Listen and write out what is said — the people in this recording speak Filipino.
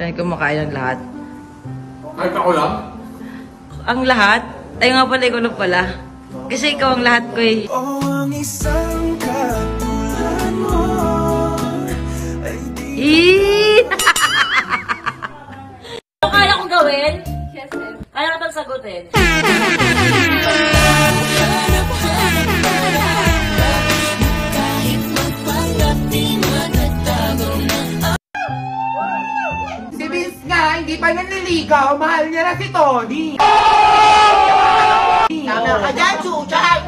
Saan kumakain ang lahat? Kahit ako lang? Ang lahat? Ay nga pala, ikaw pala. Kasi ikaw ang lahat ko eh. O ang isang katulad mo ay di! Ano kaya kong gawin? Yes, sir. Kaya ka sagutin. Si Vince nga, hindi pa nanliligaw. Mahal niya na si Tony. Tama ka dyan, chuchay!